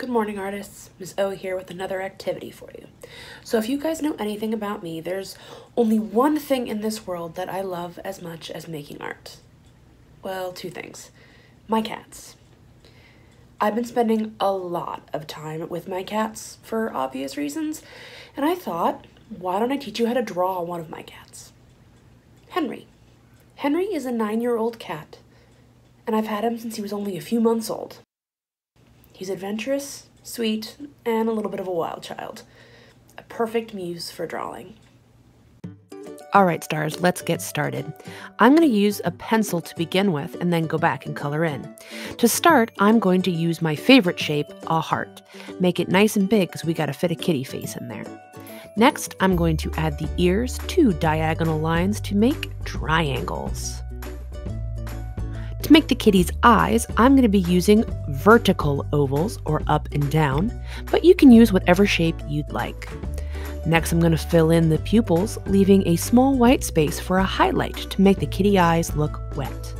Good morning, artists. Ms. O here with another activity for you. So, if you guys know anything about me, there's only one thing in this world that I love as much as making art. Well, two things. My cats. I've been spending a lot of time with my cats for obvious reasons, and I thought, why don't I teach you how to draw one of my cats? Henry. Henry is a nine year old cat, and I've had him since he was only a few months old. He's adventurous, sweet, and a little bit of a wild child. A perfect muse for drawing. All right, stars, let's get started. I'm going to use a pencil to begin with and then go back and color in. To start, I'm going to use my favorite shape, a heart. Make it nice and big because we got to fit a kitty face in there. Next, I'm going to add the ears, two diagonal lines to make triangles. To make the kitty's eyes, I'm going to be using vertical ovals or up and down, but you can use whatever shape you'd like. Next, I'm going to fill in the pupils, leaving a small white space for a highlight to make the kitty eyes look wet.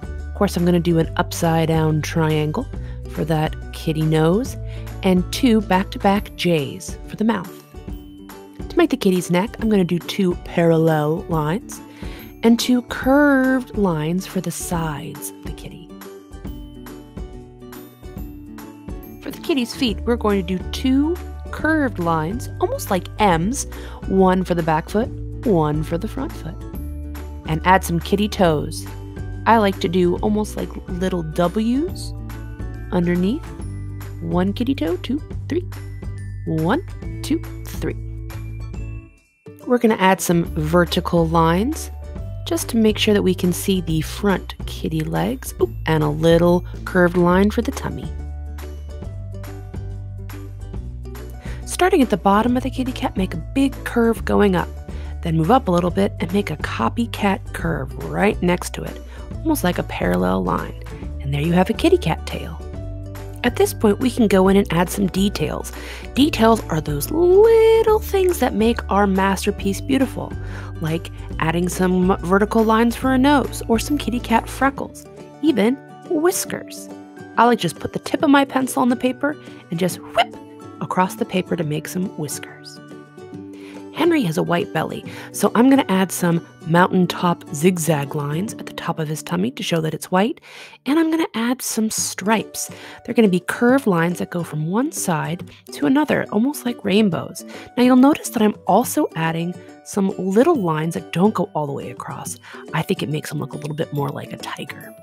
Of course, I'm going to do an upside down triangle for that kitty nose and two back to back J's for the mouth. To make the kitty's neck, I'm going to do two parallel lines and two curved lines for the sides of the kitty. For the kitty's feet, we're going to do two curved lines, almost like M's, one for the back foot, one for the front foot. And add some kitty toes. I like to do almost like little W's underneath. One kitty toe, two, three. One, two, three. We're going to add some vertical lines just to make sure that we can see the front kitty legs Ooh, and a little curved line for the tummy. Starting at the bottom of the kitty cat, make a big curve going up. Then move up a little bit and make a copycat curve right next to it, almost like a parallel line. And there you have a kitty cat tail. At this point, we can go in and add some details. Details are those little things that make our masterpiece beautiful, like adding some vertical lines for a nose or some kitty cat freckles, even whiskers. I like just put the tip of my pencil on the paper and just whip across the paper to make some whiskers. Henry has a white belly, so I'm going to add some mountaintop zigzag lines at the top of his tummy to show that it's white, and I'm going to add some stripes. They're going to be curved lines that go from one side to another, almost like rainbows. Now you'll notice that I'm also adding some little lines that don't go all the way across. I think it makes him look a little bit more like a tiger.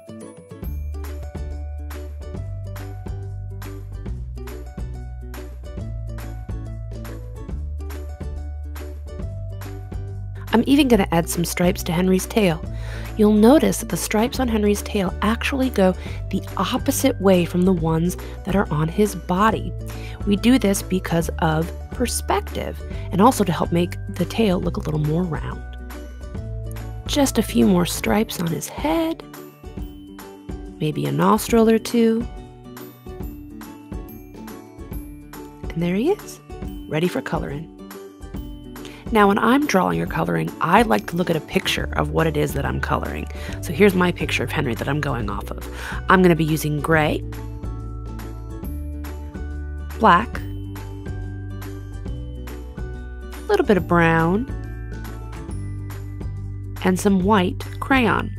I'm even going to add some stripes to Henry's tail. You'll notice that the stripes on Henry's tail actually go the opposite way from the ones that are on his body. We do this because of perspective and also to help make the tail look a little more round. Just a few more stripes on his head, maybe a nostril or two. And there he is, ready for coloring. Now, when I'm drawing or coloring, I like to look at a picture of what it is that I'm coloring. So here's my picture of Henry that I'm going off of. I'm going to be using gray, black, a little bit of brown, and some white crayon.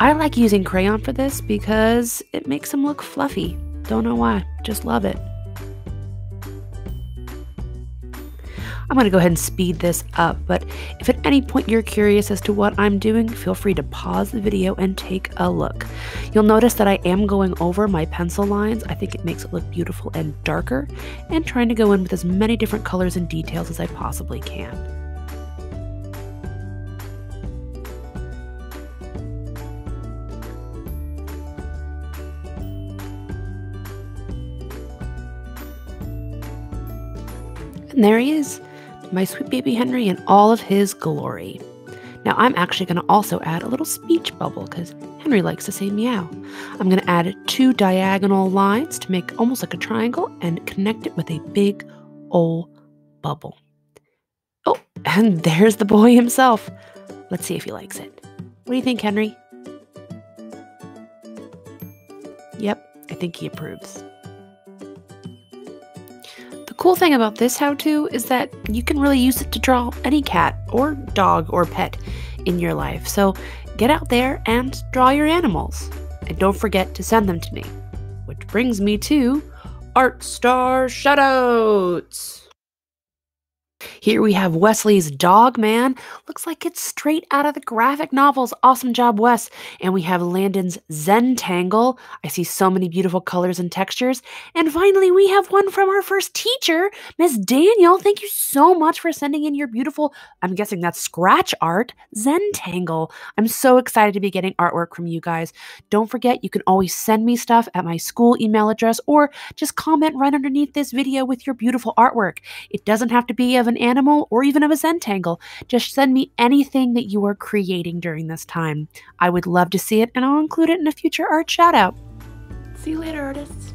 I like using crayon for this because it makes them look fluffy. Don't know why, just love it. I'm going to go ahead and speed this up, but if at any point you're curious as to what I'm doing, feel free to pause the video and take a look. You'll notice that I am going over my pencil lines. I think it makes it look beautiful and darker, and trying to go in with as many different colors and details as I possibly can. And there he is my sweet baby Henry in all of his glory. Now, I'm actually going to also add a little speech bubble because Henry likes to say meow. I'm going to add two diagonal lines to make almost like a triangle and connect it with a big old bubble. Oh, and there's the boy himself. Let's see if he likes it. What do you think, Henry? Yep, I think he approves. Cool thing about this how to is that you can really use it to draw any cat or dog or pet in your life. So get out there and draw your animals. And don't forget to send them to me. Which brings me to Art Star Shoutouts. Here we have Wesley's Dog Man. Looks like it's straight out of the graphic novels. Awesome job, Wes. And we have Landon's Zentangle. I see so many beautiful colors and textures. And finally, we have one from our first teacher, Miss Daniel. Thank you so much for sending in your beautiful, I'm guessing that's scratch art, Zentangle. I'm so excited to be getting artwork from you guys. Don't forget, you can always send me stuff at my school email address or just comment right underneath this video with your beautiful artwork. It doesn't have to be an animal or even of a Zentangle. Just send me anything that you are creating during this time. I would love to see it and I'll include it in a future art shout out. See you later, artists.